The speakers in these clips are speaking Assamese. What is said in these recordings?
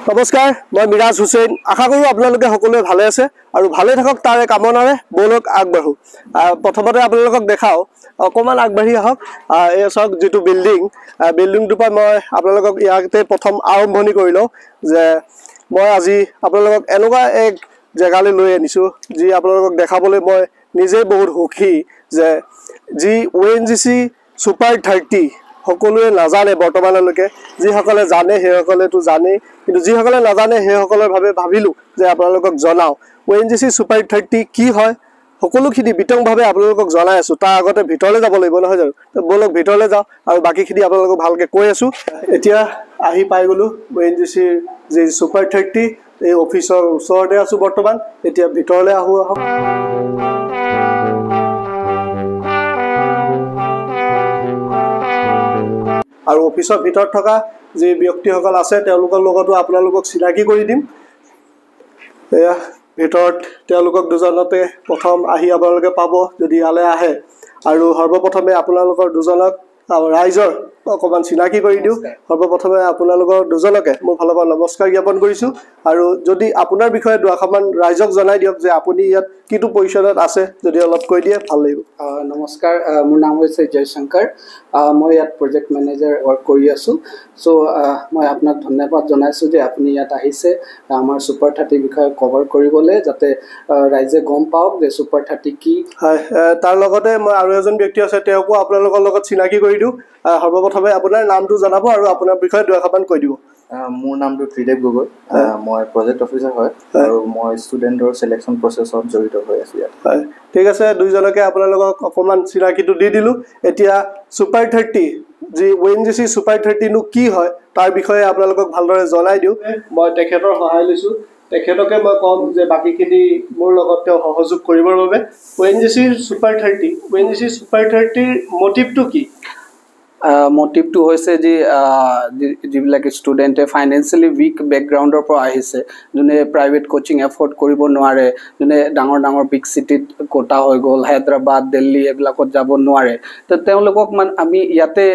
নমস্কাৰ মই মিৰাজ হুছেইন। আশা কৰোঁ আপোনালোকে সকলোৱে ভালে আছে আৰু ভালে থাকক তাৰে কামনাৰে বৌলক আগবাঢ়োঁ। প্ৰথমতে আপোনালোকক দেখাওঁ। অকণমান আগবাঢ়ি আহক। আহ, এই চাওক যিটো বিল্ডিং বিল্ডিংটোৰ পৰা মই আপোনালোকক ইয়াতে প্ৰথম আৰম্ভণি কৰি লওঁ যে মই আজি আপোনালোকক এনেকুৱা এক জেগালৈ লৈ আনিছোঁ যি আপোনালোকক দেখাবলৈ মই নিজেই বহুত সুখী যে যি O' N G C super thirty সকলোৱে নাজানে বৰ্তমানলৈকে। যিসকলে জানে সেইসকলেতো জানেই। কিন্তু যিসকলে নাজানে সেইসকলৰ বাবে ভাবিলোঁ যে আপোনালোকক জনাওঁ। O' N G C super thirty কি হয় সকলোখিনি বিতংভাৱে আপোনালোকক জনাই আছোঁ। তাৰ আগতে ভিতৰলৈ যাব লাগিব নহয় জানো? ব'লক ভিতৰলৈ যাওঁ আৰু বাকীখিনি আপোনালোকক ভালকৈ কৈ আছোঁ। এতিয়া আহি পাই গ'লোঁ অ' এন জি চিৰ যি ছুপাৰ থাৰ্টি এই অফিচৰ ওচৰতে আছোঁ বৰ্তমান। এতিয়া ভিতৰলৈ আহোঁ আহক। আৰু অফিচৰ ভিতৰত থকা যি ব্যক্তিসকল আছে তেওঁলোকৰ লগতো আপোনালোকক চিনাকি কৰি দিম। এয়া ভিতৰত তেওঁলোকক দুজনতে প্ৰথম আহি আপোনালোকে পাব যদি ইয়ালৈ আহে। আৰু সৰ্বপ্ৰথমে আপোনালোকৰ দুজনক ৰাইজৰ অকণমান চিনাকি কৰি দিওঁ। সৰ্বপ্ৰথমে আপোনালোকৰ দুজনকে মোৰ ফালৰ পৰা নমস্কাৰ জ্ঞাপন কৰিছোঁ। আৰু যদি আপোনাৰ বিষয়ে দুআষাৰমান ৰাইজক জনাই দিয়ক যে আপুনি ইয়াত কিটো পজিশ্যনত আছে যদি অলপ কৈ দিয়ে ভাল লাগিব। নমস্কাৰ মোৰ নাম হৈছে জয়শংকৰ। মই ইয়াত প্ৰজেক্ট মেনেজাৰ ৱৰ্ক কৰি আছোঁ। চ' মই আপোনাক ধন্যবাদ জনাইছোঁ যে আপুনি ইয়াত আহিছে আমাৰ ছুপাৰ থাৰ্টিৰ বিষয়ে কভাৰ কৰিবলৈ যাতে ৰাইজে গম পাওক যে ছুপাৰ থাৰ্টি কি। হয় তাৰ লগতে মই আৰু এজন ব্যক্তি আছে তেওঁকো আপোনালোকৰ লগত চিনাকি কৰি দিওঁ। সৰ্বপ্ৰথমে আপোনাৰ নামটো জনাব আৰু আপোনাৰ বিষয়ে দুআষাৰমান কৈ দিব। মোৰ নামটো ত্ৰিদেৱ গগৈ। মই প্ৰজেক্ট অফিচাৰ হয় আৰু মই ষ্টুডেণ্টৰ চিলেকশ্যন প্ৰচেছত জড়িত হৈ আছোঁ ইয়াত। হয়। ঠিক আছে দুইজনকে আপোনালোকক অকণমান চিনাকিটো দি দিলোঁ। এতিয়া ছুপাৰ থাৰ্টি যি O' N G C super থাৰ্টিনো কি হয় তাৰ বিষয়ে আপোনালোকক ভালদৰে জনাই দিওঁ। মই তেখেতৰ সহায় লৈছোঁ। তেখেতকে মই ক'ম যে বাকীখিনি মোৰ লগত তেওঁ সহযোগ কৰিবৰ বাবে। অ' এন জি চিৰ super thirty O' N G C super থাৰ্টিৰ মটিভটো কি? মটিভটো হৈছে যি যিবিলাক ষ্টুডেণ্টে ফাইনেন্সিয়েলি উইক বেকগ্ৰাউণ্ডৰ পৰা আহিছে যোনে প্ৰাইভেট কোচিং এফৰ্ড কৰিব নোৱাৰে যোনে ডাঙৰ ডাঙৰ বিগ চিটিত কোটা হৈ গ'ল হায়দৰাবাদ দিল্লী এইবিলাকত যাব নোৱাৰে তো তেওঁলোকক মানে আমি ইয়াতে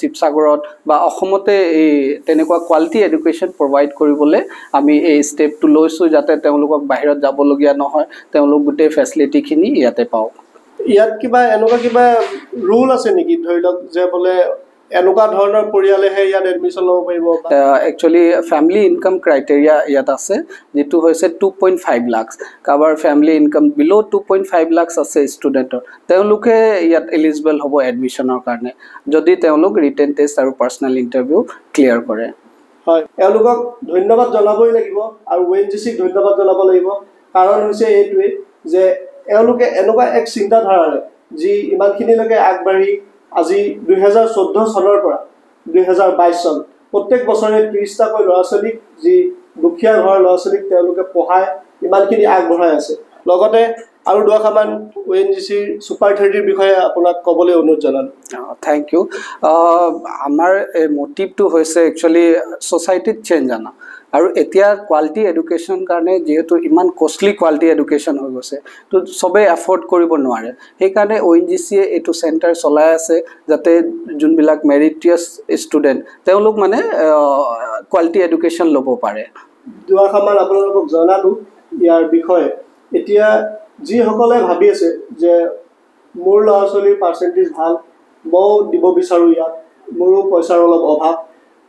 শিৱসাগৰত বা অসমতে এই তেনেকুৱা কোৱালিটি এডুকেশ্যন প্ৰভাইড কৰিবলৈ আমি এই ষ্টেপটো লৈছোঁ যাতে তেওঁলোকক বাহিৰত যাবলগীয়া নহয় তেওঁলোক গোটেই ফেচিলিটিখিনি ইয়াতে পাওক। ইয়াত কিবা এনেকুৱা কিবা ৰুল আছে নেকি? ধৰি লওক যে বোলে এনেকুৱা ধৰণৰ পৰিয়ালেহে ইয়াত এডমিশ্যন ল'ব পাৰিব একচুৱেলি ফেমিলি ইনকাম ক্ৰাইটেৰিয়া ইয়াত আছে যিটো হৈছে টু পইণ্ট ফাইভ লাক্স কাৰোবাৰ family income below' two point five lakhs আছে ষ্টুডেণ্টৰ তেওঁলোকে ইয়াত এলিজিবল হ'ব এডমিশ্যনৰ কাৰণে যদি তেওঁলোক ৰিটেন টেষ্ট আৰু পাৰ্চনেল ইণ্টাৰভিউ ক্লিয়াৰ কৰে। হয় এওঁলোকক ধন্যবাদ জনাবই লাগিব আৰু এন জি চিক ধন্যবাদ জনাব লাগিব। কাৰণ হৈছে এইটোৱেই যে এওঁলোকে এনেকুৱা এক চিন্তাধাৰাৰে যি ইমানখিনিলৈকে আগবাঢ়ি আজি দুহেজাৰ চৈধ্য চনৰ পৰা দুহেজাৰ বাইছ চন প্ৰত্যেক বছৰে ত্ৰিছটাকৈ ল'ৰা ছোৱালীক যি দুখীয়া ঘৰৰ ল'ৰা ছোৱালীক তেওঁলোকে পঢ়াই ইমানখিনি আগবঢ়াই আছে। লগতে আৰু দুআষাৰমান অ' এন জি চিৰ ছুপাৰ থাৰ্টিৰ বিষয়ে আপোনাক ক'বলৈ অনুৰোধ জনালোঁ। থেংক ইউ আমাৰ এই মটিভটো হৈছে একচুৱেলি ছ'চাইটিত চেঞ্জ আনা। আৰু এতিয়া কোৱালিটি এডুকেশ্যন কাৰণে যিহেতু ইমান কষ্টলি কোৱালিটি এডুকেশ্যন হৈ গৈছে তো চবেই এফৰ্ড কৰিব নোৱাৰে। সেইকাৰণে অ' এন জি চিয়ে এইটো চেণ্টাৰ চলাই আছে যাতে যোনবিলাক মেৰিটিয়াছ ষ্টুডেণ্ট তেওঁলোক মানে কোৱালিটি এডুকেশ্যন ল'ব পাৰে। দুআষাৰমান আপোনালোকক জনালোঁ ইয়াৰ বিষয়ে। এতিয়া যিসকলে ভাবি আছে যে মোৰ ল'ৰা ছোৱালীৰ পাৰ্চেণ্টেজ ভাল ময়ো দিব বিচাৰোঁ ইয়াত। মোৰো পইচাৰ অলপ অভাৱ।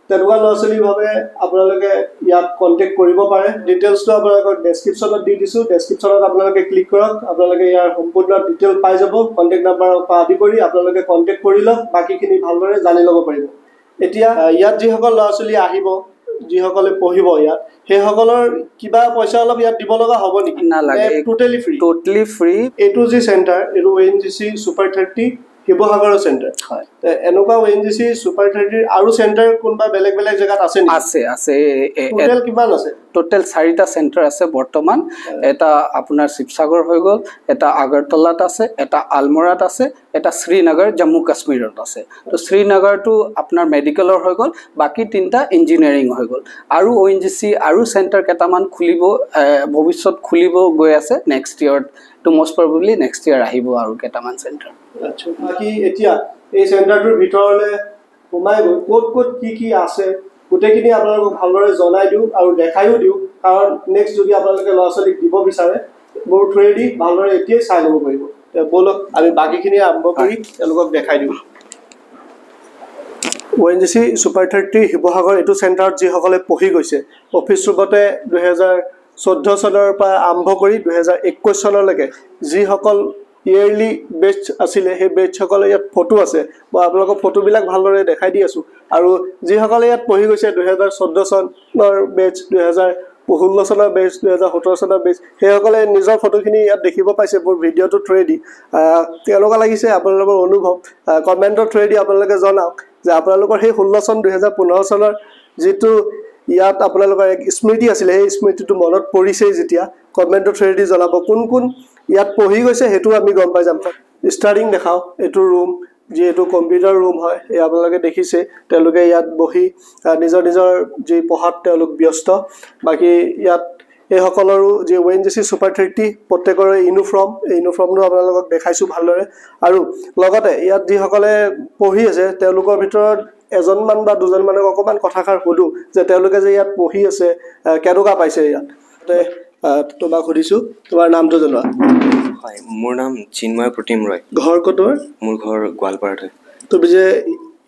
তেনেকুৱা ল'ৰা ছোৱালীৰ বাবে আপোনালোকে ইয়াত কণ্টেক্ট কৰিব পাৰে। ডিটেইলছটো আপোনালোকক ডেছক্ৰিপশ্যনত দি দিছোঁ। ডেছক্ৰিপশ্যনত আপোনালোকে ক্লিক কৰক। আপোনালোকে ইয়াৰ সম্পূৰ্ণ ডিটেইল পাই যাব। কণ্টেক্ট নাম্বাৰৰ পৰা আদি কৰি আপোনালোকে কণ্টেক্ট কৰি লওক। বাকীখিনি ভালদৰে জানি ল'ব পাৰিব। এতিয়া ইয়াত যিসকল ল'ৰা ছোৱালী আহিব যিসকলে পঢ়িব ইয়াত সেইসকলৰ কিবা পইচা অলপ ইয়াত দিব লগা হ'ব নেকি? নালাগে। টোটেলি ফ্ৰী ট'টেলি ফ্ৰী এইটো যি চেণ্টাৰ এইটো N G C super thirty শিৱসাগৰৰ চেণ্টাৰ হয়। এনেকুৱা O' N G C super থাৰ্টিৰ আৰু চেণ্টাৰ কোনোবা বেলেগ বেলেগ জেগাত আছে আছে আছে। টোটেল কিমান আছে? টোটেল চাৰিটা চেণ্টাৰ আছে বৰ্তমান। এটা আপোনাৰ শিৱসাগৰ হৈ গ'ল এটা আগৰতলাত আছে এটা আলমৰাত আছে এটা শ্ৰীনগৰ জম্মু কাশ্মীৰত আছে। তো শ্ৰীনগৰটো আপোনাৰ মেডিকেলৰ হৈ গ'ল বাকী তিনিটা ইঞ্জিনিয়াৰিং হৈ গ'ল। আৰু অ' এন জি চি আৰু চেণ্টাৰ কেইটামান খুলিব ভৱিষ্যত খুলিব গৈ আছে নেক্সট ইয়েৰত তো মষ্ট প্ৰবেবলি নেক্সট ইয়েৰ আহিব আৰু কেইটামান চেণ্টাৰ বাকী এতিয়া এই চেণ্টাৰটোৰ ভিতৰলৈ সোমাই গৈ ক'ত ক'ত কি কি আছে গোটেইখিনি আপোনালোকক ভালদৰে জনাই দিওঁ আৰু দেখাইও দিওঁ কাৰণ নেক্সট যদি আপোনালোকে ল'ৰা ছোৱালীক দিব বিচাৰে মোৰ থ্ৰুৱেদি ভালদৰে এতিয়াই চাই ল'ব পাৰিব। ব'লক আমি বাকীখিনি আৰম্ভ কৰি তেওঁলোকক দেখাই দিওঁ। O' N G C super thirty Sivasagar এইটো চেণ্টাৰত যিসকলে পঢ়ি গৈছে অফিচ ৰূপতে দুহেজাৰ চৈধ্য চনৰ পৰা আৰম্ভ কৰি দুহেজাৰ একৈছ চনলৈকে যিসকল ইয়েৰলি বেটছ আছিলে সেই বেটছসকলে ইয়াত ফটো আছে। মই আপোনালোকক ফটোবিলাক ভালদৰে দেখাই দি আছোঁ। আৰু যিসকলে ইয়াত পঢ়ি গৈছে দুহেজাৰ চৈধ্য চনৰ বেটছ দুহেজাৰ ষোল্ল চনৰ বেটছ দুহেজাৰ সোতৰ চনৰ বেটছ সেইসকলে নিজৰ ফটোখিনি ইয়াত দেখিব পাইছে মোৰ ভিডিঅ'টোৰ থ্ৰুৱেদি কেনেকুৱা লাগিছে আপোনালোকৰ অনুভৱ? কমেণ্টৰ থ্ৰুৱেদি আপোনালোকে জনাওক যে আপোনালোকৰ সেই ষোল্ল চন দুহেজাৰ পোন্ধৰ চনৰ যিটো ইয়াত আপোনালোকৰ এক স্মৃতি আছিলে সেই স্মৃতিটো মনত পৰিছেই যেতিয়া। কমেণ্টৰ থ্ৰুৱেদি জনাব। কোন কোন ইয়াত পঢ়ি গৈছে সেইটো আমি গম পাই যাম। ষ্টাৰ্টিং দেখাওঁ এইটো ৰুম যিহেতু কম্পিউটাৰ ৰুম হয় এই আপোনালোকে দেখিছে। তেওঁলোকে ইয়াত বহি নিজৰ নিজৰ যি পঢ়াত তেওঁলোক ব্যস্ত। বাকী ইয়াত এইসকলৰো যি N G C super thirty প্ৰত্যেকৰে ইউনিফৰ্ম এই ইউনিফৰ্মটো আপোনালোকক দেখাইছোঁ ভালদৰে। আৰু লগতে ইয়াত যিসকলে পঢ়ি আছে তেওঁলোকৰ ভিতৰত এজনমান বা দুজনমানক অকণমান কথাষাৰ সোধোঁ যে তেওঁলোকে যে ইয়াত পঢ়ি আছে কেনেকুৱা পাইছে ইয়াত? তোমাক সুধিছোঁ তোমাৰ নামটো জনোৱা। হয় মোৰ নাম চিন্ময় প্ৰতিম ৰয়। ঘৰ ক'ত মোৰ ঘৰ গোৱালপাৰাত হয়। তুমি যে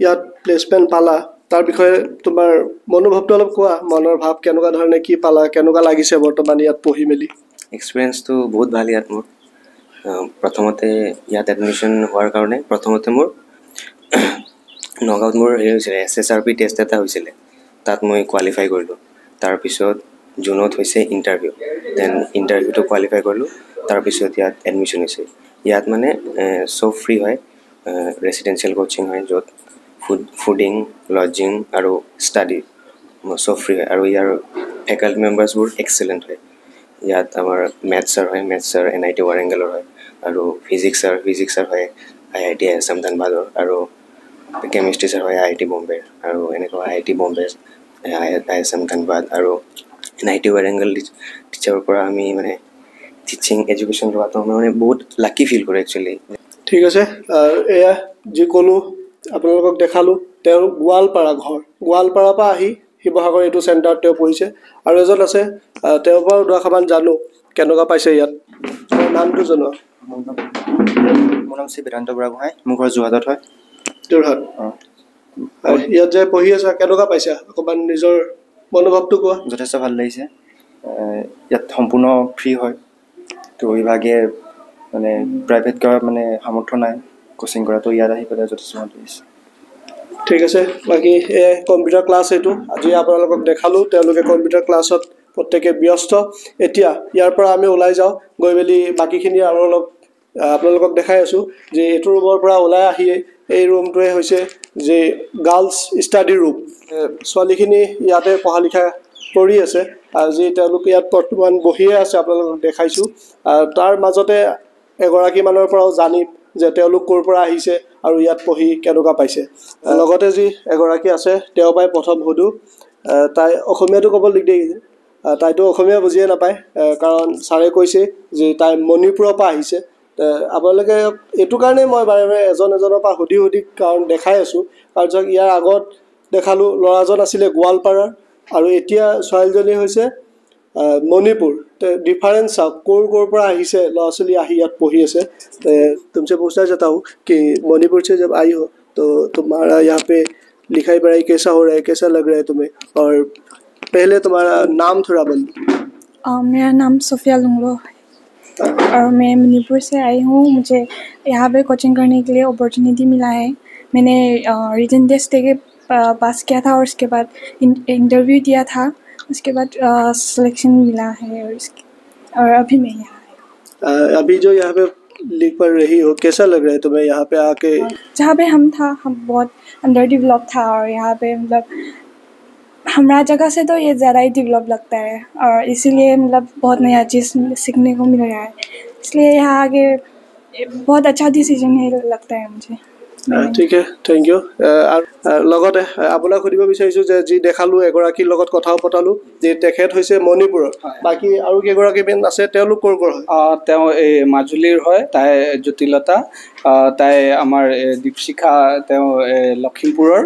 ইয়াত প্লেচমেণ্ট পালা তাৰ বিষয়ে তোমাৰ মনোভাৱটো অলপ কোৱা মনৰ ভাৱ কেনেকুৱা ধৰণে কি পালা কেনেকুৱা লাগিছে বৰ্তমান ইয়াত পঢ়ি মেলি? এক্সপিৰিয়েঞ্চটো বহুত ভাল ইয়াত মোৰ। প্ৰথমতে ইয়াত এডমিশ্যন হোৱাৰ কাৰণে প্ৰথমতে মোৰ নগাঁৱত মোৰ হেৰি হৈছিলে S S R P test এটা হৈছিলে। তাত মই কোৱালিফাই কৰিলোঁ। তাৰপিছত জুনত হৈছে ইণ্টাৰভিউ দেন ইণ্টাৰভিউটো কোৱালিফাই কৰিলোঁ তাৰপিছত ইয়াত এডমিশ্যন হৈছে। ইয়াত মানে চব ফ্ৰী হয় ৰেচিডেঞ্চিয়েল কোচিং হয় য'ত ফুড ফুডিং লজিং আৰু ষ্টাডি চব ফ্ৰী হয়। আৰু ইয়াৰ ফেকাল্টি মেম্বাৰ্ছবোৰ এক্সেলেণ্ট হয়। ইয়াত আমাৰ মেথছ ছাৰ হয় maths sir N I T ৱাৰেংগেলৰ হয় আৰু ফিজিক্স ছাৰ ফিজিক্স ছাৰ হয় আই আই টি আছাম ধানবাদৰ আৰু কেমিষ্ট্ৰি ছাৰ হয় আই আই টি বম্বেৰ আৰু এনেকুৱা I I T Bombay I I S M Dhanbad আৰু এন আই টি ৱাৰেংগল টিচাৰৰ পৰা আমি মানে টিচিং এডুকেশ্যন লোৱাটো আমাৰ মানে বহুত লাকি ফিল কৰোঁ একচুৱেলি ঠিক আছে এয়া যি ক'লোঁ আপোনালোকক দেখালোঁ তেওঁ গোৱালপাৰা ঘৰ। গোৱালপাৰাৰ পৰা আহি শিৱসাগৰ এইটো চেণ্টাৰত তেওঁ পঢ়িছে। আৰু এজন আছে তেওঁৰ পৰাও দুআষাৰমান জানো কেনেকুৱা পাইছে ইয়াত। তেওঁৰ নামটো জনোৱা। মোৰ নাম শ্ৰী বেদান্ত বুঢ়াগোহাঁই মোৰ ঘৰ যোৰহাটত হয়। যোৰহাট। ইয়াত যে পঢ়ি আছা কেনেকুৱা পাইছা? অকণমান নিজৰ মনোভাৱটো কোৱা? যথেষ্ট ভাল লাগিছে। ইয়াত সম্পূৰ্ণ ফ্ৰী হয়। তো ইভাগে মানে প্ৰাইভেট কৰাৰ মানে সামৰ্থ্য নাই। কোচিং কৰাটো ইয়াত আহি পেলাই যথেষ্ট ভাল লাগিছে ঠিক আছে বাকী এয়াই কম্পিউটাৰ ক্লাছ এইটো। আজি আপোনালোকক দেখালোঁ তেওঁলোকে কম্পিউটাৰ ক্লাছত প্ৰত্যেকে ব্যস্ত। এতিয়া ইয়াৰ পৰা আমি ওলাই যাওঁ। গৈ মেলি বাকীখিনি আৰু অলপ আপোনালোকক দেখাই আছোঁ যে এইটো ৰুমৰ পৰা ওলাই আহিয়ে এই ৰুমটোৱে হৈছে যে গাৰ্লছ ষ্টাডি ৰুম ছোৱালীখিনি ইয়াতে পঢ়া লিখা কৰি আছে। আজি তেওঁলোক ইয়াত বৰ্তমান বহিয়ে আছে আপোনালোকক দেখাইছোঁ। তাৰ মাজতে এগৰাকীমানৰ পৰাও জানিম যে তেওঁলোক ক'ৰ পৰা আহিছে আৰু ইয়াত পঢ়ি কেনেকুৱা পাইছে। লগতে যি এগৰাকী আছে তেওঁৰ পৰাই প্ৰথম সোধোঁ। তাই অসমীয়াটো ক'ব দিগদাৰি তাইতো অসমীয়া বুজিয়ে নাপায়। কাৰণ ছাৰে কৈছে যে তাই মণিপুৰৰ পৰা আহিছে। আহ, আপোনালোকে এইটো কাৰণে মই বাৰে বাৰে এজন এজনৰ পৰা সুধি সুধি কাৰণ দেখাই আছোঁ। আৰু ধৰক ইয়াৰ আগত দেখালোঁ ল'ৰাজন আছিলে গোৱালপাৰাৰ আৰু এতিয়া ছোৱালীজনী হৈছে মণিপুৰ। ডিফাৰেঞ্চ চাওক ক'ৰ ক'ৰ পৰা আহিছে ল'ৰা ছোৱালী আহি ইয়াত পঢ়ি আছে। তুমি পুছাই যাতা হওঁ কি মণিপুৰ চে জব আই হো তো তোমাৰ ইয়াৰ পে লিখাই পাৰাই কেঁচা হ'ব কেঁচা লগ ৰে তুমি? আৰু পেহলে তোমাৰ নাম থোৰা বন্ধু। মেৰা নাম চফিয়া লুংলো। হয় और मैं मणिपुर से आई हूँ। मुझे यहाँ पे कोचिंग करने के लिए अपॉर्चुनिटी मिला है। मैंने रिटर्न टेस्ट दे के पास किया था और उसके बाद इंटरव्यू दिया था। उसके बाद सिलेक्शन मिला है और इसके और अभी मैं यहाँ आई अभी जो यहाँ पे लिख पढ़ रही हो कैसा लग रहा है तुम्हें? यहाँ पे आके जहाँ पे हम था हम बहुत अंडर डेवलप था और यहाँ पे मतलब हमारा जगह से तो ये ज़्यादा ही डेवलप लगता है और इसीलिए मतलब बहुत नया चीज़ सीखने को मिल रहा है। इसलिए यहाँ आगे बहुत अच्छा डिसीज़न ही लगता है मुझे। ঠিকে থেংক ইউ আৰু লগতে আপোনাক সুধিব বিচাৰিছোঁ যে যি দেখালোঁ এগৰাকীৰ লগত কথাও পতালোঁ যে তেখেত হৈছে মণিপুৰৰ। বাকী আৰু কেইগৰাকীমান আছে তেওঁলোক ক'ৰ ক'ৰ হয়? তেওঁ এই মাজুলীৰ হয় তাই জ্যোতিলতা তাই আমাৰ দীপশিখা তেওঁ লখিমপুৰৰ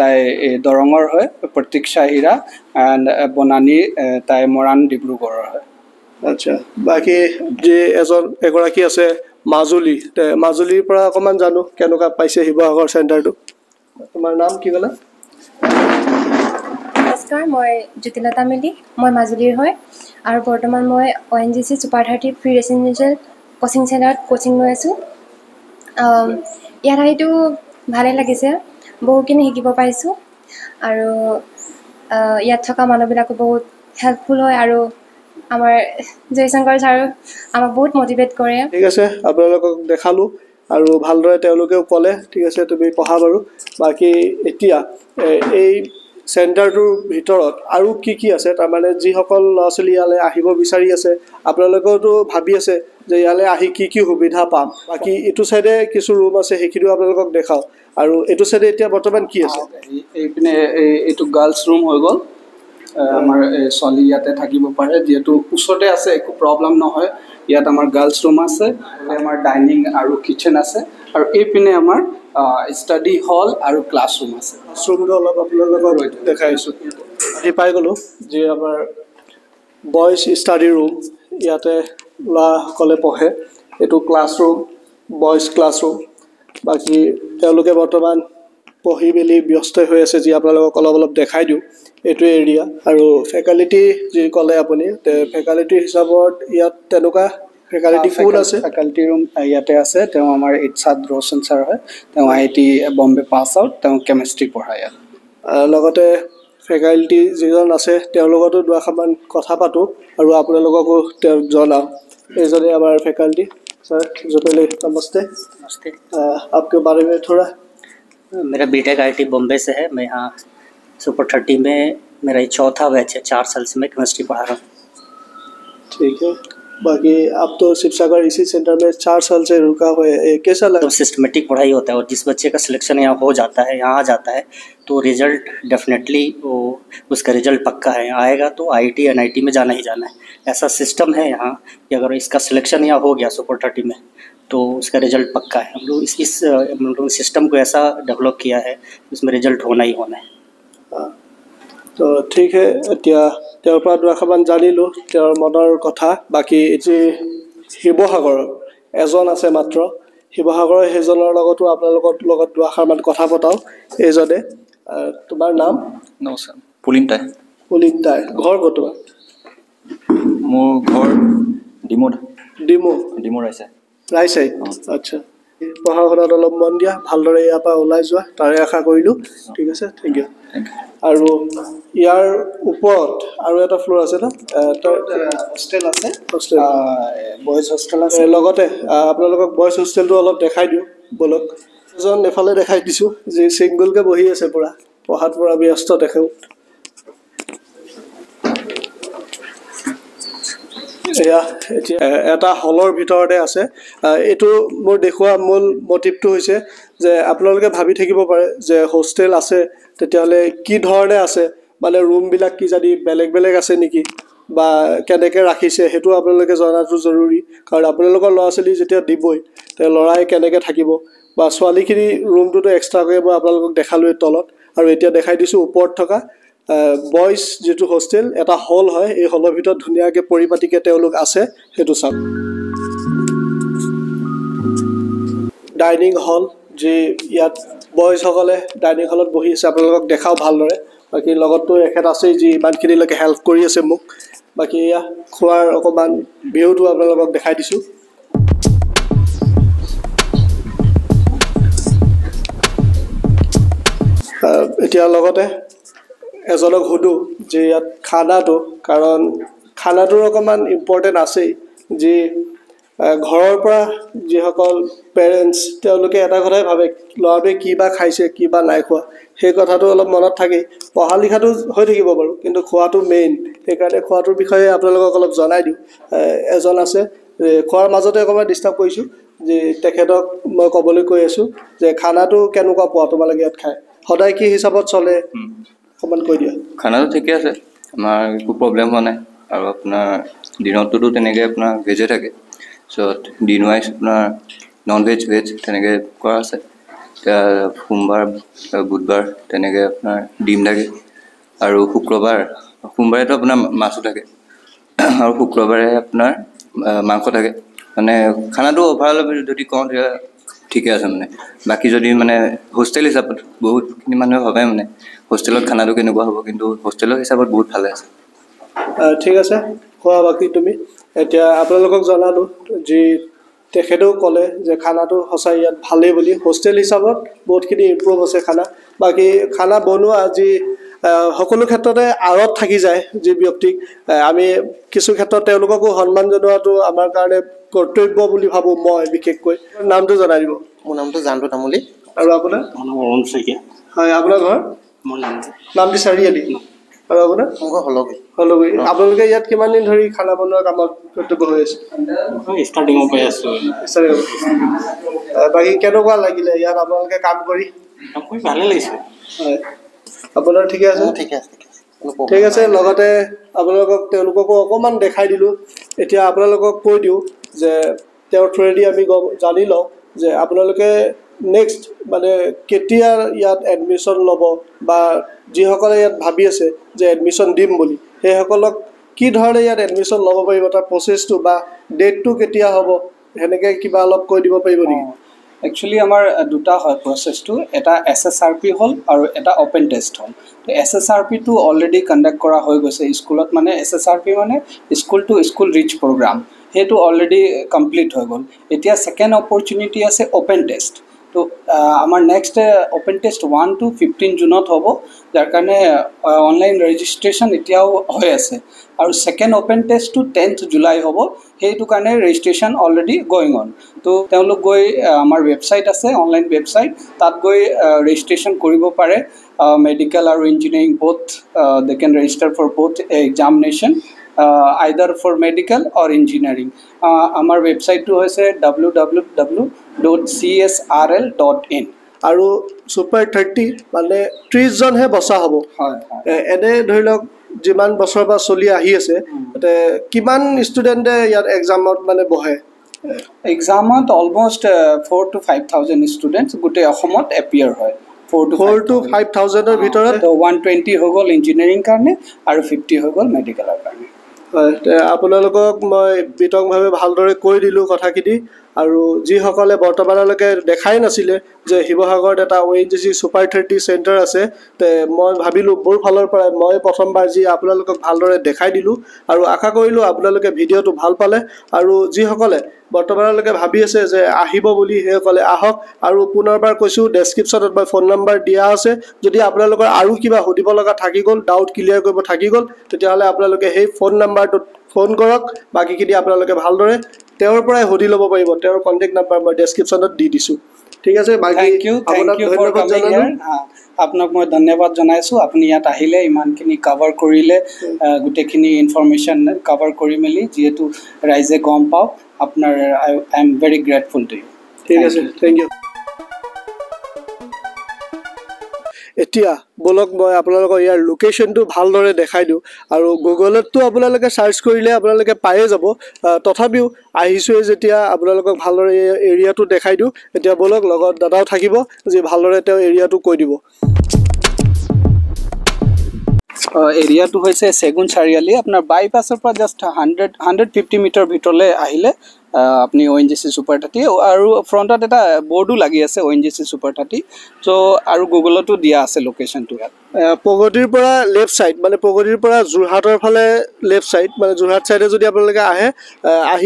তাই দৰঙৰ হয় প্ৰতীক্ষা হীৰা এণ্ড বনানী তাই মৰাণ ডিব্ৰুগড়ৰ হয়। আচ্ছা বাকী যি এজন এগৰাকী আছে মাজুলী মাজুলীৰ পৰা অকণমান জানো কেনেকুৱা পাইছে শিৱসাগৰ চেণ্টাৰটো। তোমাৰ নাম কি ক'লা? নমস্কাৰ মই জ্যোতিলতা মেধি মই মাজুলীৰ হয় আৰু বৰ্তমান মই O' N G C super thirty free residential coaching চেণ্টাৰত কোচিং লৈ আছোঁ। ইয়াত আহিতো ভালেই লাগিছে বহুখিনি শিকিব পাৰিছোঁ আৰু ইয়াত থকা মানুহবিলাকো বহুত হেল্পফুল হয় আৰু আমাৰ জয়শংকৰ ছাৰো আমাক বহুত মটিভেট কৰে। ঠিক আছে আপোনালোকক দেখালোঁ আৰু ভালদৰে তেওঁলোকেও ক'লে ঠিক আছে তুমি পঢ়া বাৰু। বাকী এতিয়া এই চেণ্টাৰটোৰ ভিতৰত আৰু কি কি আছে? তাৰমানে যিসকল ল'ৰা ছোৱালী ইয়ালৈ আহিব বিচাৰি আছে আপোনালোকেওতো ভাবি আছে যে ইয়ালৈ আহি কি কি সুবিধা পাম। বাকী এইটো চাইডে কিছু ৰুম আছে সেইখিনিও আপোনালোকক দেখাওঁ। আৰু এইটো চাইডে এতিয়া বৰ্তমান কি আছে? এই- এইপিনে এই- এইটো গাৰ্লছ ৰুম হৈ গ'ল। আমাৰ ছোৱালী ইয়াতে থাকিব পাৰে যিহেতু ওচৰতে আছে একো প্ৰব্লেম নহয়। ইয়াত আমাৰ গাৰ্লছ ৰুম আছে আমাৰ ডাইনিং আৰু কিটচেন আছে আৰু এইপিনে আমাৰ ষ্টাডি হল আৰু ক্লাছ ৰুম আছে। ক্লাছৰুমটো অলপ আপোনালোকক দেখাইছোঁ আহি পাই গ'লোঁ যি আমাৰ বইজ ষ্টাডি ৰুম ইয়াতে ল'ৰাসকলে পঢ়ে। এইটো ক্লাছৰুম বইজ ক্লাছৰুম বাকী তেওঁলোকে বৰ্তমান পঢ়ি মেলি ব্যস্ত হৈ আছে যি আপোনালোকক অলপ অলপ দেখাই দিওঁ এইটো এৰিয়া আৰু ফেকালিটি যি ক'লে আপুনি ফেকালিটিৰ হিচাপত ইয়াত তেনেকুৱা ফেকালিটি কোন আছে ফেকাল্টি ৰুম ইয়াতে আছে তেওঁ আমাৰ ইটছাদ ৰৌচন ছাৰ হয় তেওঁ I I T Bombay pass out তেওঁ কেমেষ্ট্ৰি পঢ়ায় ইয়াত আহ, লগতে ফেকাল্টি যিজন আছে তেওঁৰ লগতো দুআষাৰমান কথা পাতোঁ আৰু আপোনালোককো তেওঁক জনাওঁ এইজনে আমাৰ ফেকাল্টি ছাৰ जो पहले नमस्ते नमस्ते आह, आपके बारे में थोड़ा मेरा बीटेक आई बॉम्बे से है। मैं यहाँ सुपर थर्टी में मेरा ये चौथा बैच है। चार साल से मैं केमिस्ट्री पढ़ा रहा हूँ। ठीक है। बाकी आप तो शिवसागर इसी सेंटर में चार साल से रुका हुआ है। कैसा तो सिस्टमेटिक पढ़ाई होता है और जिस बच्चे का सिलेक्शन यहाँ हो जाता है यहाँ आ जाता है तो रिज़ल्ट डेफिनेटली वो उसका रिज़ल्ट पक्का है। आएगा तो I T N I T में जाना ही जाना है। ऐसा सिस्टम है यहाँ कि अगर इसका सिलेक्शन यहाँ हो गया सुपर थर्टी में तो उसका रिजल्ट पक्का है हम लोग इस इस अ, हम लोग सिस्टम को ऐसा डेवलप किया है इसमें रिजल्ट होना ही होना है তো ঠিক হে এতিয়া তেওঁৰ পৰা দুআষাৰমান জানিলোঁ তেওঁৰ মনৰ কথা বাকী যি শিৱসাগৰৰ এজন আছে মাত্ৰ শিৱসাগৰৰ সেইজনৰ লগতো আপোনালোকৰ লগত দুআষাৰমান কথা পতাওঁ এইজনে আহ, তোমাৰ নাম নমস্কাৰ পুলিনটাই পুলিনটাই ঘৰ ক'ত তোমাৰ মোৰ ঘৰ ডিমৌ ডিমৌ ডিমৌ ৰাইছে ৰাইচাই আচ্ছা। পঢ়া শুনাত অলপ মন দিয়া ভালদৰে ইয়াৰ পৰা ওলাই যোৱা তাৰে আশা কৰিলোঁ। ঠিক আছে থেংক ইউ আৰু ইয়াৰ ওপৰত আৰু এটা ফ্ল'ৰ আছে ন? হোষ্টেল আছে। হোষ্টেল বইজ হোষ্টেল আছে। লগতে আপোনালোকক বইজ হোষ্টেলটো অলপ দেখাই দিওঁ ব'লক। এজন এফালে দেখাই দিছোঁ যি ছিংগুলকৈ বহি আছে পূৰা। পঢ়াত পূৰা ব্যস্ত তেখেত এয়া এটা হলৰ ভিতৰতে আছে। এইটো মোৰ দেখুওৱা মূল মটিভটো হৈছে যে আপোনালোকে ভাবি থাকিব পাৰে যে হোষ্টেল আছে তেতিয়াহ'লে কি ধৰণে আছে মানে ৰুমবিলাক কি জানি বেলেগ বেলেগ আছে নেকি বা কেনেকৈ ৰাখিছে সেইটো আপোনালোকে জনাটো জৰুৰী। কাৰণ আপোনালোকৰ ল'ৰা ছোৱালী যেতিয়া দিবই তে ল'ৰাই কেনেকৈ থাকিব বা ছোৱালীখিনি ৰুমটোতো এক্সট্ৰাকৈ মই আপোনালোকক দেখালোঁৱে তলত। আৰু এতিয়া দেখাই দিছোঁ ওপৰত থকা বইজ যিটো হোষ্টেল এটা হল হয়। এই হলৰ ভিতৰত ধুনীয়াকৈ পৰিপাটিকৈ তেওঁলোক আছে সেইটো চাওক। ডাইনিং হল যি ইয়াত বইজসকলে ডাইনিং হলত বহি আছে আপোনালোকক দেখাওঁ ভালদৰে। বাকী লগততো এখেত আছেই যি ইমানখিনিলৈকে হেল্প কৰি আছে মোক। বাকী এয়া খোৱাৰ অকণমান ভিউটো আপোনালোকক দেখাই দিছোঁ। এতিয়া লগতে এজনক সোধোঁ যে ইয়াত খানাটো কাৰণ খানাটোৰ অকণমান ইম্পৰ্টেণ্ট আছেই যি ঘৰৰ পৰা যিসকল পেৰেণ্টছ তেওঁলোকে এটা কথাই ভাবে ল'ৰাটোৱে কি বা খাইছে কি বা নাই খোৱা সেই কথাটো অলপ মনত থাকেই। পঢ়া লিখাটো হৈ থাকিব বাৰু কিন্তু খোৱাটো মেইন সেইকাৰণে খোৱাটোৰ বিষয়ে আপোনালোকক অলপ জনাই দিওঁ। এজন আছে খোৱাৰ মাজতে অকণমান ডিষ্টাৰ্ব কৰিছোঁ যে তেখেতক মই ক'বলৈ কৈ আছোঁ যে খানাটো কেনেকুৱা পোৱা তোমালোকে ইয়াত খাই সদায় কি হিচাপত চলে? অকণমান কৈ দিয়া। খানাটো ঠিকে আছে আমাৰ একো প্ৰব্লেম হোৱা নাই। আৰু আপোনাৰ দিনতটোতো তেনেকৈ আপোনাৰ ভেজে থাকে পিছত দিন ৱাইজ আপোনাৰ নন ভেজ ভেজ তেনেকৈ কৰা আছে। এতিয়া সোমবাৰ বুধবাৰ তেনেকৈ আপোনাৰ ডিম থাকে। আৰু শুক্ৰবাৰ সোমবাৰেতো আপোনাৰ মাছো থাকে। আৰু শুক্ৰবাৰে আপোনাৰ মাংস থাকে। মানে খানাটো অভাৰঅল যদি কওঁ তেতিয়া ঠিকে আছে মানে। বাকী যদি মানে হোষ্টেল হিচাপত বহুতখিনি মানুহে ভাবে মানে হোষ্টেলত খানাটো কেনেকুৱা হ'ব কিন্তু হোষ্টেলৰ হিচাপত বহুত ভালে আছে। ঠিক আছে কোৱা বাকী তুমি। এতিয়া আপোনালোকক জনালোঁ যি তেখেতেও ক'লে যে খানাটো সঁচাই ইয়াত ভালেই বুলি। হোষ্টেল হিচাপত বহুতখিনি ইম্প্ৰুভ আছে খানা। বাকী খানা বনোৱা যি সকলো ক্ষেত্ৰতে আঁৰত থাকি যায় যি ব্যক্তিক আমি কিছু ক্ষেত্ৰত তেওঁলোককো সন্মান জনোৱাটো আমাৰ কাৰণে কৰ্তব্য বুলি ভাবোঁ মই বিশেষকৈ। নামটো জনাই দিব। মোৰ নামটো জানটো তামুলী। আৰু আপোনাৰ? মোৰ নাম অৰুণ শইকীয়া। হয় আপোনাৰ ঘৰ? মোৰ নাম নামটি চাৰিআলি আৰু আপোনাৰ? মোৰ ঘৰ হলগুৰি হলগুৰি আপোনালোকে ইয়াত কিমান দিন ধৰি খানা বনোৱা কামত কৰ্তব্য হৈ আছে? ষ্টাৰ্টিঙৰ পৰাই আছোঁ। বাকী কেনেকুৱা লাগিলে? ইয়াত আপোনালোকে কাম কৰি? কাম কৰি ভালে লাগিছে। হয়। আপোনাৰ ঠিকে আছে? ঠিকে আছে ঠিকে আছে। লগতে আপোনালোকক তেওঁলোককো অকণমান দেখাই দিলোঁ। এতিয়া আপোনালোকক কৈ দিওঁ যে তেওঁৰ থ্ৰুৱেদি আমি গম জানি লওঁ যে আপোনালোকে নেক্সট মানে কেতিয়া ইয়াত এডমিশ্যন ল'ব বা যিসকলে ইয়াত ভাবি আছে যে এডমিশ্যন দিম বুলি সেইসকলক কি ধৰণে ইয়াত এডমিশ্যন ল'ব পাৰিব তাৰ প্ৰচেছটো বা ডেটটো কেতিয়া হ'ব সেনেকৈ কিবা অলপ কৈ দিব পাৰিব নেকি? একচুৱেলি আমাৰ দুটা হয় প্ৰচেছটো এটা এছ এছ আৰ পি হ'ল আৰু এটা অ'পেন টেষ্ট হ'ল। তো এছ এছ আৰ পিটো অলৰেডি কণ্ডাক্ট কৰা হৈ গৈছে। স্কুলত মানে এছ এছ আৰ পি মানে school to school reach program সেইটো অলৰেডি কমপ্লিট হৈ গ'ল। এতিয়া ছেকেণ্ড অপৰচুনিটি আছে অ'পেন টেষ্ট তো আমাৰ next open test one to fifteen জুনত হ'ব যাৰ কাৰণে অনলাইন ৰেজিষ্ট্ৰেশ্যন এতিয়াও হৈ আছে। আৰু ছেকেণ্ড অ'পেন টেষ্টটো টেন্থ জুলাই হ'ব সেইটো কাৰণে ৰেজিষ্ট্ৰেশ্যন অলৰেডি গয়িং অন তো তেওঁলোক গৈ আমাৰ ৱেবছাইট আছে অনলাইন ৱেবছাইট তাত গৈ ৰেজিষ্ট্ৰেশ্যন কৰিব পাৰে। মেডিকেল আৰু engineering both they can register for both examination either for medical or engineering আমাৰ ৱেবছাইটটো হৈছে W W W dot C S R L dot in আৰু ছুপাৰ থাৰ্টি মানে ত্ৰিছজনহে বচা হ'ব। হয় এনে ধৰি লওক যিমান বছৰৰ পৰা চলি আহি আছে তাতে কিমান ষ্টুডেণ্টে ইয়াত এক্সামত মানে বহে? এক্সামত almost four two five thousand students গোটেই অসমত এপিয়াৰ হয়। Four two four two five থাউজেণ্ডৰ ভিতৰত? ওৱান টুৱেণ্টি হৈ গ'ল ইঞ্জিনিয়াৰিং কাৰণে আৰু ফিফটি হৈ গ'ল মেডিকেলৰ কাৰণে। হয় আপোনালোকক মই বিতংভাৱে ভালদৰে কৈ দিলোঁ কথাখিনি। আৰু যিসকলে বৰ্তমানলৈকে দেখাই নাছিলে যে শিৱসাগৰত এটা O' N G C super thirty centre আছে তে মই ভাবিলোঁ মোৰ ফালৰ পৰাই মই প্ৰথমবাৰ যি আপোনালোকক ভালদৰে দেখাই দিলোঁ আৰু আশা কৰিলোঁ আপোনালোকে ভিডিঅ'টো ভাল পালে আৰু যিসকলে বৰ্তমানলৈকে ভাবি আছে যে আহিব বুলি সেইসকলে আহক আৰু পুনৰবাৰ কৈছোঁ ডেছক্ৰিপশ্যনত মই ফোন নম্বৰ দিয়া আছে। যদি আপোনালোকৰ আৰু কিবা সুধিব লগা থাকি গ'ল ডাউট ক্লিয়াৰ কৰিব থাকি গ'ল তেতিয়াহ'লে আপোনালোকে সেই ফোন নাম্বাৰটোত ফোন কৰক। বাকীখিনি আপোনালোকে ভালদৰে তেওঁৰ পৰাই সুধি ল'ব পাৰিব তেওঁৰ কণ্টেক্ট নাম্বাৰ মই ডেছক্ৰিপশ্যনত দি দিছোঁ। ঠিক আছে বাকী আপোনাক ধন্যবাদ জনালোঁ। মই ধন্যবাদ জনাইছোঁ। আপুনি ইয়াত আহিলে ইমানখিনি কাভাৰ কৰিলে গোটেইখিনি ইনফৰ্মেশ্যন কাভাৰ কৰি মেলি যিহেতু ৰাইজে গম পাওক আপোনাৰ I I am very grateful to you ঠিক আছে থেংক ইউ এতিয়া ব'লক মই আপোনালোকৰ ইয়াৰ লোকেশ্যনটো ভালদৰে দেখাই দিওঁ। আৰু গুগলততো আপোনালোকে চাৰ্চ কৰিলে আপোনালোকে পায়ে যাব। তথাপিও আহিছোঁৱে যেতিয়া আপোনালোকক ভালদৰে এৰিয়াটো দেখাই দিওঁ। এতিয়া ব'লক লগত দাদাও থাকিব যি ভালদৰে তেওঁ এৰিয়াটো কৈ দিব। এৰিয়াটো হৈছে চেগুন চাৰিআলি আপোনাৰ বাইপাছৰ পৰা just hundred hundred fifty metre ভিতৰলৈ আহিলে। আহ, আপুনি O' N G C super thirty আৰু ফ্ৰণ্টত এটা বৰ্ডো লাগি আছে O' N G C super thirty চ' আৰু গুগলতো দিয়া আছে লোকেশ্যনটো ইয়াত। প্ৰগতিৰ পৰা লেফ্ট ছাইড মানে প্ৰগতিৰ পৰা যোৰহাটৰ ফালে লেফ্ট ছাইড মানে যোৰহাট ছাইডে যদি আপোনালোকে আহে আহ,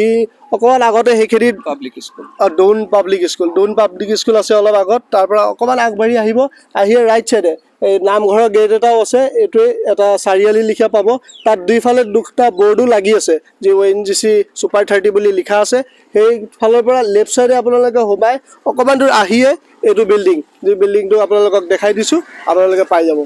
অকণমান আগতে সেইখিনিত public school down public school down public school আছে অলপ আগত তাৰ পৰা অকণমান আগবাঢ়ি আহিব আহি ৰাইট ছাইডে এই নামঘৰৰ গেট এটাও আছে এইটোৱে এটা চাৰিআলি লিখা পাব। তাত দুইফালে দুটা বৰ্ডো লাগি আছে যি O' N G C super thirty বুলি লিখা আছে। সেই ফালৰ পৰা লেফ্ট ছাইডে আপোনালোকে সোমাই অকণমান দূৰ আহিয়ে এইটো বিল্ডিং যি বিল্ডিংটো আপোনালোকক দেখাই দিছোঁ আপোনালোকে পাই যাব।